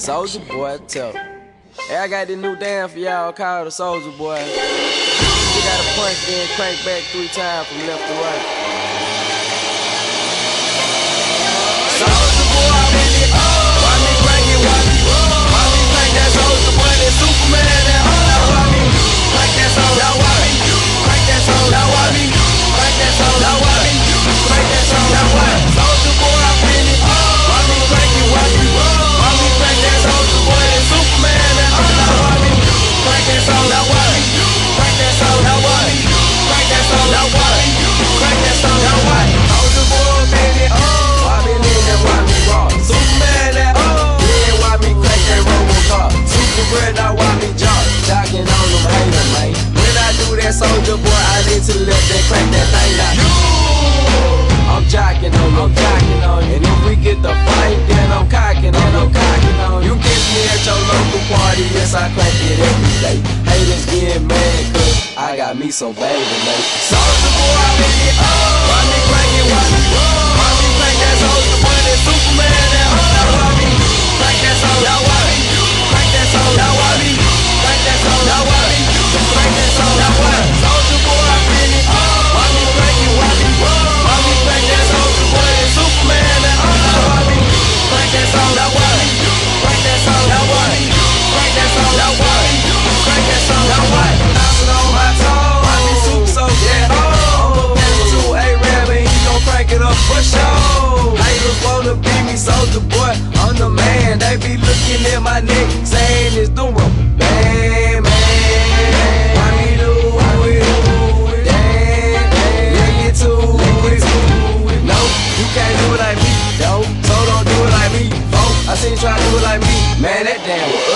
Soulja Boy, tell. Hey, I got this new dance for y'all called the Soulja Boy. You gotta punch, then crank back three times from left to right. Soulja I need to let that thing out. I'm jocking on you, I'm jocking on you. And if we get the fight, then I'm cocking on I'm cocking on you. You catch me at your local party, yes, I crank it every day. Haters get mad, cause I got me some Bathing Apes. to do it like me. Man, that damn